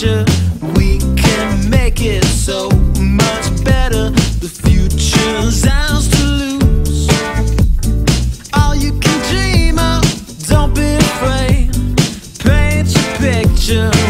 future. We can make it so much better. The future's ours to lose. All you can dream of, don't be afraid. Paint your picture.